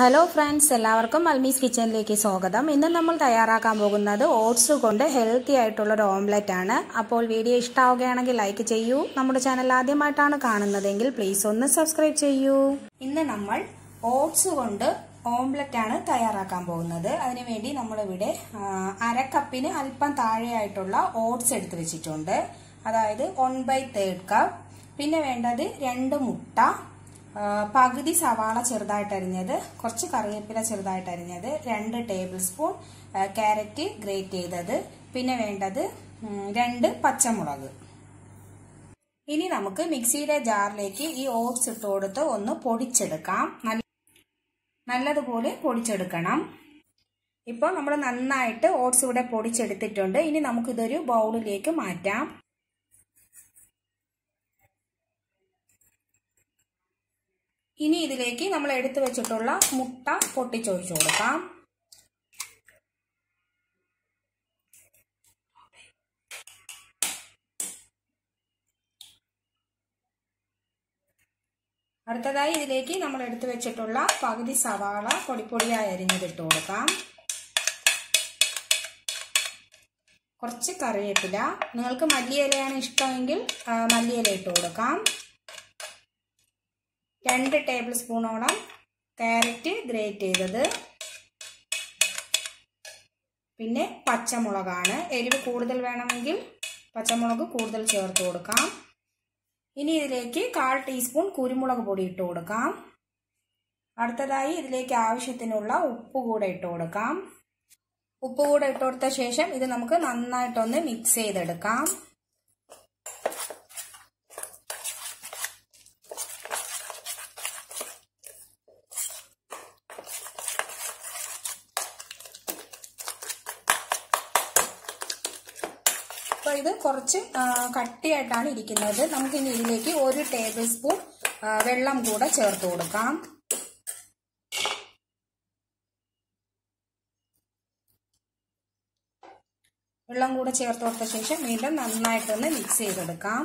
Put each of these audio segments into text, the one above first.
Hello friends എല്ലാവർക്കും മൽമീസ് കിച്ചണിലേക്ക് സ്വാഗതം. ഇന്ന് നമ്മൾ തയ്യാറാക്കാൻ പോകുന്നത് ഓട്സ് കൊണ്ട് ഹെൽത്തി ആയിട്ടുള്ള ഒരു ഓംലെറ്റ് ആണ്. അപ്പോൾ വീഡിയോ ഇഷ്ടമാവുകയാണെങ്കിൽ ലൈക്ക് ചെയ്യൂ. നമ്മുടെ ചാനൽ ആദ്യമായിട്ടാണ് കാണുന്നതെങ്കിൽ പ്ലീസ് ഒന്ന് സബ്സ്ക്രൈബ് ചെയ്യൂ. ഇന്ന് നമ്മൾ ഓട്സ് കൊണ്ട് ഓംലെറ്റ് ആണ് തയ്യാറാക്കാൻ പോകുന്നത്. അതിനുവേണ്ടി നമ്മളിവിടെ അരക്കപ്പിന് അര കപ്പിന് അല്പം താഴെയായിട്ടുള്ള ഓട്സ് എടുത്തു വെച്ചിട്ടുണ്ട്. അതായത് വൺ ബൈ തേർഡ് കപ്പ് പിന്നെ വേണ്ടത് രണ്ട് മുട്ട പകുതി സവാള ചെറുതായിട്ട് അരിഞ്ഞത് കുറച്ച് കറിവേപ്പില ചെറുതായിട്ട് അരിഞ്ഞത് രണ്ട് ടേബിൾ സ്പൂൺ ക്യാരറ്റ് ഗ്രേറ്റ് ചെയ്തത് പിന്നെ വേണ്ടത് രണ്ട് പച്ചമുളക്. ഇനി നമുക്ക് മിക്സിയുടെ ജാറിലേക്ക് ഈ ഓട്സ് ഇട്ട് കൊടുത്ത് ഒന്ന് പൊടിച്ചെടുക്കാം. നല്ല നല്ലതുപോലെ പൊടിച്ചെടുക്കണം. ഇപ്പോൾ നമ്മൾ നന്നായിട്ട് ഓട്സ് ഇവിടെ പൊടിച്ചെടുത്തിട്ടുണ്ട്. ഇനി നമുക്കിതൊരു ബൗളിലേക്ക് മാറ്റാം. ഇനി ഇതിലേക്ക് നമ്മൾ എടുത്തു വെച്ചിട്ടുള്ള മുട്ട പൊട്ടിച്ചൊഴിച്ചു കൊടുക്കാം. അടുത്തതായി ഇതിലേക്ക് നമ്മൾ എടുത്തു വെച്ചിട്ടുള്ള പകുതി സവാള പൊടിപ്പൊടിയായി അരിഞ്ഞതിട്ട് കൊടുക്കാം. കുറച്ച് കറിവേപ്പില. നിങ്ങൾക്ക് മല്ലിയിലയാണ് ഇഷ്ടമെങ്കിൽ മല്ലിയില ഇട്ട് കൊടുക്കാം. രണ്ട് ടേബിൾ സ്പൂണോളം കാരറ്റ് ഗ്രേറ്റ് ചെയ്തത്. പിന്നെ പച്ചമുളകാണ്. എരിവ് കൂടുതൽ വേണമെങ്കിൽ പച്ചമുളക് കൂടുതൽ ചേർത്ത് കൊടുക്കാം. ഇനി ഇതിലേക്ക് കാൽ ടീസ്പൂൺ കുരുമുളക് പൊടി ഇട്ട് കൊടുക്കാം. അടുത്തതായി ഇതിലേക്ക് ആവശ്യത്തിനുള്ള ഉപ്പ് കൂടെ ഇട്ട് കൊടുക്കാം. ഉപ്പ് കൂടെ ഇട്ട് കൊടുത്ത ശേഷം ഇത് നമുക്ക് നന്നായിട്ടൊന്ന് മിക്സ് ചെയ്തെടുക്കാം. അപ്പോൾ ഇത് കുറച്ച് കട്ടിയായിട്ടാണ് ഇരിക്കുന്നത്. നമുക്കിനി ഇതിലേക്ക് ഒരു ടേബിൾ സ്പൂൺ വെള്ളം കൂടെ ചേർത്ത് കൊടുക്കാം. വെള്ളം കൂടെ ചേർത്ത് കൊടുത്ത ശേഷം വീണ്ടും നന്നായിട്ടൊന്ന് മിക്സ് ചെയ്തെടുക്കാം.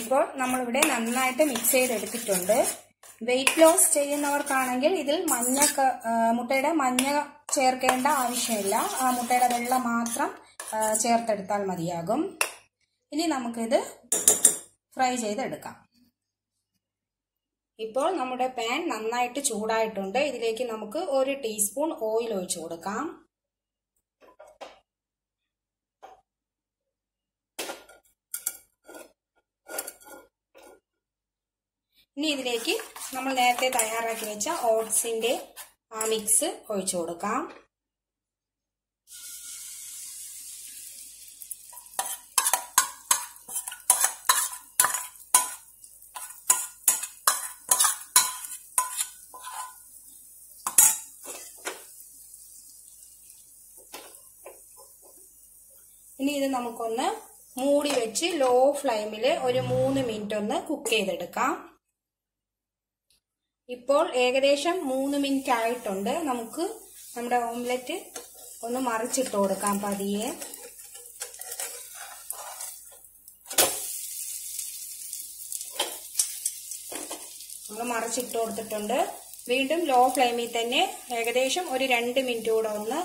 ഇപ്പോൾ നമ്മളിവിടെ നന്നായിട്ട് മിക്സ് ചെയ്തെടുത്തിട്ടുണ്ട്. വെയിറ്റ് ലോസ് ചെയ്യുന്നവർക്കാണെങ്കിൽ ഇതിൽ മഞ്ഞ മുട്ടയുടെ മഞ്ഞ ചേർക്കേണ്ട ആവശ്യമില്ല. ആ മുട്ടയുടെ വെള്ള മാത്രം ചേർത്തെടുത്താൽ മതിയാകും. ഇനി നമുക്കിത് ഫ്രൈ ചെയ്തെടുക്കാം. ഇപ്പോൾ നമ്മുടെ പാൻ നന്നായിട്ട് ചൂടായിട്ടുണ്ട്. ഇതിലേക്ക് നമുക്ക് ഒരു ടീസ്പൂൺ ഓയിൽ ഒഴിച്ചു കൊടുക്കാം. ഇനി ഇതിലേക്ക് നമ്മൾ നേരത്തെ തയ്യാറാക്കി വെച്ച ഓട്സിന്റെ ആ മിക്സ് ഒഴിച്ചു കൊടുക്കാം. ഇനി ഇത് നമുക്കൊന്ന് മൂടി വെച്ച് ലോ ഫ്ലെയിമിൽ ഒരു മൂന്ന് മിനിറ്റ് ഒന്ന് കുക്ക് ചെയ്തെടുക്കാം. ഇപ്പോൾ ഏകദേശം മൂന്ന് മിനിറ്റ് ആയിട്ടുണ്ട്. നമുക്ക് നമ്മുടെ ഓംലെറ്റ് ഒന്ന് മറിച്ചിട്ട് കൊടുക്കാം പതിയെ. നമ്മൾ മറിച്ചിട്ട് കൊടുത്തിട്ടുണ്ട്. വീണ്ടും ലോ ഫ്ലെയിമിൽ തന്നെ ഏകദേശം ഒരു രണ്ട് മിനിറ്റ് കൂടെ ഒന്ന്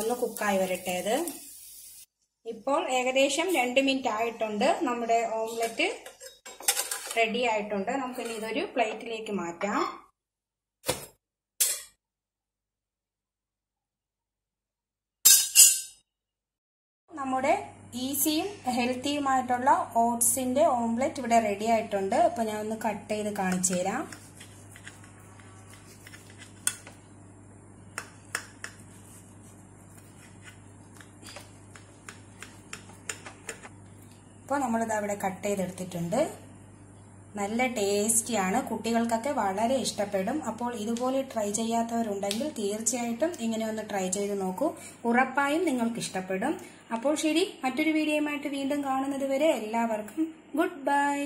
ഒന്ന് കുക്കായി വരട്ടെ അത്. ഇപ്പോൾ ഏകദേശം രണ്ട് മിനിറ്റ് ആയിട്ടുണ്ട് നമ്മുടെ ഓംലെറ്റ് റെഡി ആയിട്ടുണ്ട്. നമുക്കിനി ഇതൊരു പ്ലേറ്റിലേക്ക് മാറ്റാം. നമ്മുടെ ഈസിയും ഹെൽത്തിയുമായിട്ടുള്ള ഓട്സിന്റെ ഓംലെറ്റ് ഇവിടെ റെഡി ആയിട്ടുണ്ട്. അപ്പൊ ഞാൻ ഒന്ന് കട്ട് ചെയ്ത് കാണിച്ചു തരാം. ഇപ്പോൾ നമ്മളിത് അവിടെ കട്ട് ചെയ്തെടുത്തിട്ടുണ്ട്. നല്ല ടേസ്റ്റിയാണ്. കുട്ടികൾക്കൊക്കെ വളരെ ഇഷ്ടപ്പെടും. അപ്പോൾ ഇതുപോലെ ട്രൈ ചെയ്യാത്തവരുണ്ടെങ്കിൽ തീർച്ചയായിട്ടും ഇങ്ങനെ ഒന്ന് ട്രൈ ചെയ്ത് നോക്കൂ. ഉറപ്പായും നിങ്ങൾക്ക് ഇഷ്ടപ്പെടും. അപ്പോൾ ശരി മറ്റൊരു വീഡിയോയുമായിട്ട് വീണ്ടും കാണുന്നത് വരെ എല്ലാവർക്കും ഗുഡ് ബൈ.